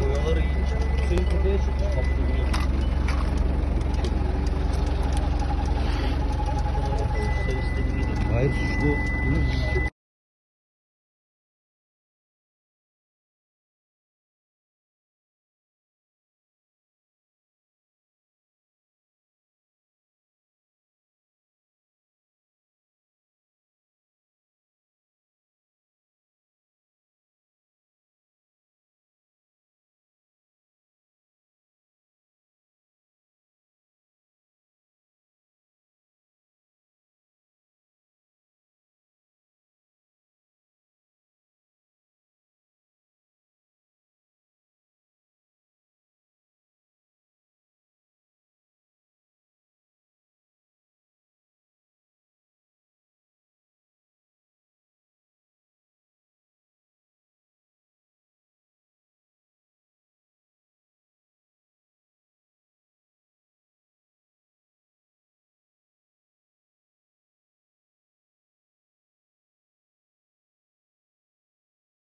Boyaları iyiymiş. Suyun tepeye çıkmış kapıda biliyorsun. Hayır suçlu. Bunu